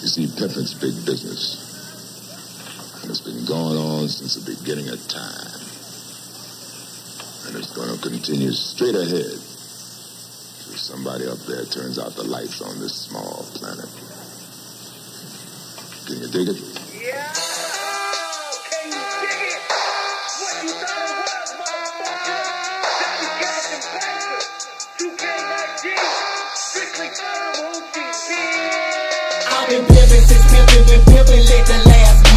You see, pimping's big business. And it's been going on since the beginning of time. And it's going to continue straight ahead till somebody up there turns out the lights on this small planet. Can you dig it? Been pimping since pimping, been pimping, let the last